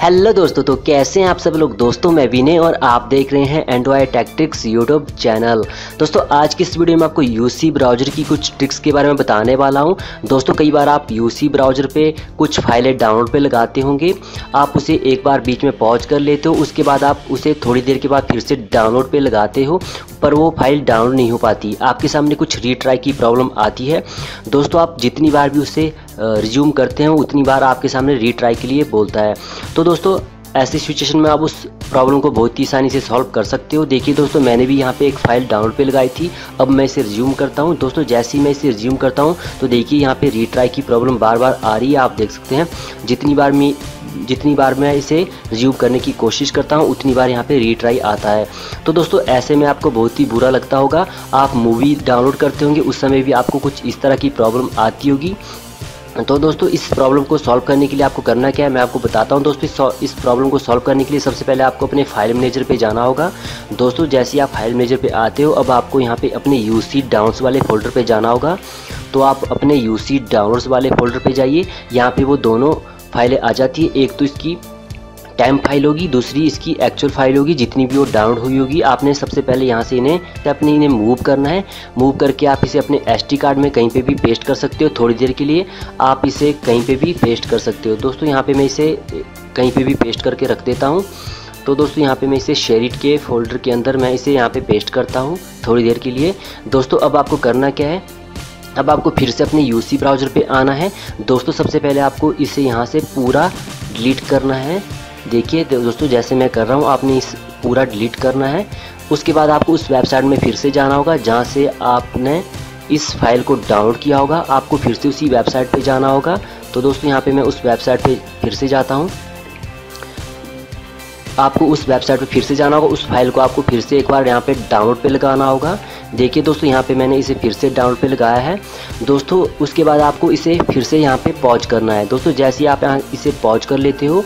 Hello दोस्तों तो कैसे हैं आप सब लोग? दोस्तों, मैं विनय और आप देख रहे हैं एंड्रॉयड टैक्टिक्स यूट्यूब चैनल दोस्तों, आज की इस वीडियो में आपको यूसी ब्राउज़र की कुछ ट्रिक्स के बारे में बताने वाला हूँ। दोस्तों, कई बार आप यूसी ब्राउज़र पे कुछ फाइलें डाउनलोड पे लगाते होंगे। आप उसे एक बार बीच में पॉज कर लेते हो, उसके बाद आप उसे थोड़ी देर के बाद फिर से डाउनलोड पर लगाते हो, पर वो फ़ाइल डाउनलोड नहीं हो पाती। आपके सामने कुछ रीट्राई की प्रॉब्लम आती है। दोस्तों, आप जितनी बार भी उसे रिज्यूम करते हैं उतनी बार आपके सामने रीट्राई के लिए बोलता है। तो दोस्तों, ऐसी सिचुएशन में आप उस प्रॉब्लम को बहुत ही आसानी से सॉल्व कर सकते हो। देखिए दोस्तों, मैंने भी यहाँ पे एक फ़ाइल डाउनलोड पे लगाई थी। अब मैं इसे रिज्यूम करता हूँ। दोस्तों, जैसे ही मैं इसे रिज्यूम करता हूँ तो देखिए यहाँ पे रीट्राई की प्रॉब्लम बार बार आ रही है, आप देख सकते हैं। जितनी बार मैं, जितनी बार मैं इसे रिज्यूम करने की कोशिश करता हूँ, उतनी बार यहाँ पे रीट्राई आता है। तो दोस्तों, ऐसे में आपको बहुत ही बुरा लगता होगा। आप मूवी डाउनलोड करते होंगे, उस समय भी आपको कुछ इस तरह की प्रॉब्लम आती होगी। तो दोस्तों, इस प्रॉब्लम को सॉल्व करने के लिए आपको करना क्या है? मैं आपको बताता हूँ दोस्तों, इस प्रॉब्लम को सॉल्व करने के लिए सबसे पहले आपको अपने फ़ाइल मैनेजर पे जाना होगा। दोस्तों, जैसे ही आप फ़ाइल मैनेजर पे आते हो, अब आपको यहाँ पे अपने यू सी वाले फोल्डर पे जाना होगा। तो आप अपने यू सी वाले फोल्डर पर जाइए। यहाँ पर वो दोनों फाइलें आ जाती है। एक तो इसकी टाइम फ़ाइल होगी, दूसरी इसकी एक्चुअल फ़ाइल होगी, जितनी भी वो डाउनलोड हुई होगी, आपने सबसे पहले यहाँ से इन्हें, अपने इन्हें मूव करना है। मूव करके आप इसे अपने एस कार्ड में कहीं पे भी पेस्ट कर सकते हो, थोड़ी देर के लिए आप इसे कहीं पे भी पेस्ट कर सकते हो। दोस्तों, यहाँ पे मैं इसे, कहीं पे भी पेस्ट करके रख देता हूँ। तो दोस्तों, यहाँ पे मैं इसे शेरिट के फोल्डर के अंदर मैं इसे यहाँ पे पेस्ट करता हूँ, थोड़ी देर के लिए। दोस्तों, अब आपको करना क्या है? अब आपको फिर से अपने यूसी ब्राउज़र पे आना है। दोस्तों, सबसे पहले आपको इसे यहाँ से पूरा डिलीट करना है। देखिए दोस्तों, जैसे मैं कर रहा हूँ, आपने इस पूरा डिलीट करना है। उसके बाद आपको उस वेबसाइट में फिर से जाना होगा, जहाँ से आपने इस फ़ाइल को डाउनलोड किया होगा। आपको फिर से उसी वेबसाइट पे जाना होगा। तो दोस्तों, यहाँ पे मैं उस वेबसाइट पे फिर से जाता हूँ। आपको उस वेबसाइट पे फिर से जाना होगा। उस फ़ाइल को आपको फिर से एक बार यहाँ पे डाउनलोड पे लगाना होगा। देखिए, दोस्तों, यहाँ पे मैंने इसे फिर से डाउनलोड पे लगाया है। दोस्तों, उसके बाद आपको इसे फिर से यहाँ पे पॉज करना है। दोस्तों, जैसे ही आप यहाँ इसे पॉज कर लेते हो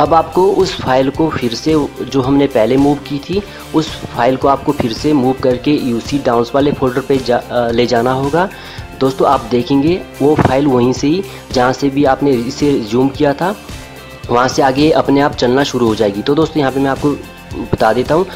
अब आपको उस फ़ाइल को फिर से जो हमने पहले मूव की थी उस फ़ाइल को आपको फिर से मूव करके यूसी डाउन्स वाले फोल्डर पे जा, ले जाना होगा। दोस्तों आप देखेंगे वो फ़ाइल वहीं से ही जहाँ से भी आपने इसे जूम किया था वहाँ से आगे अपने आप चलना शुरू हो जाएगी। तो दोस्तों यहाँ पे मैं आपको बता देता हूँ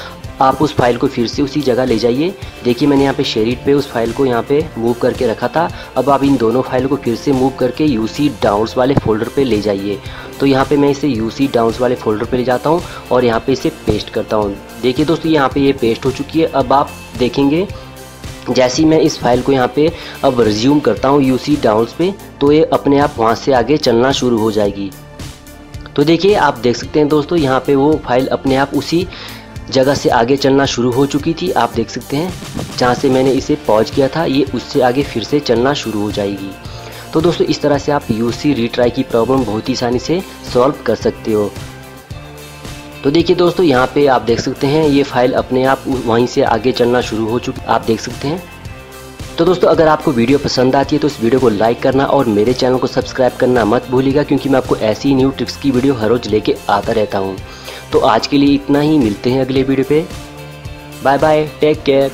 आप उस फ़ाइल को फिर से उसी जगह ले जाइए। देखिए मैंने यहाँ पे शेरिट पे उस फ़ाइल को यहाँ पे मूव करके रखा था। अब आप इन दोनों फ़ाइल को फिर से मूव करके यूसी डाउन्स वाले फोल्डर पे ले जाइए। तो यहाँ पे मैं इसे यू सी डाउन्स वाले फोल्डर पे ले जाता हूँ और यहाँ पे इसे पेस्ट करता हूँ। देखिए दोस्तों, यहाँ पे ये पेस्ट हो चुकी है। अब आप देखेंगे, जैसे ही मैं इस फ़ाइल को यहाँ पे अब रिज्यूम करता हूँ यूसी डाउन्स पे तो ये अपने आप वहाँ से आगे चलना शुरू हो जाएगी। तो देखिए, आप देख सकते हैं दोस्तों, यहाँ पे वो फ़ाइल अपने आप उसी जगह से आगे चलना शुरू हो चुकी थी। आप देख सकते हैं, जहाँ से मैंने इसे पॉज किया था, ये उससे आगे फिर से चलना शुरू हो जाएगी। तो दोस्तों, इस तरह से आप यू यूसी रीट्राई की प्रॉब्लम बहुत ही आसानी से सॉल्व कर सकते हो। तो देखिए दोस्तों, यहाँ पे आप देख सकते हैं, ये फ़ाइल अपने आप वहीं से आगे चलना शुरू हो चुकी, आप देख सकते हैं। तो दोस्तों, अगर आपको वीडियो पसंद आती है तो इस वीडियो को लाइक करना और मेरे चैनल को सब्सक्राइब करना मत भूलिएगा, क्योंकि मैं आपको ऐसी न्यू ट्रिक्स की वीडियो हर रोज़ लेके आता रहता हूँ। तो आज के लिए इतना ही, मिलते हैं अगले वीडियो पे। Bye bye take care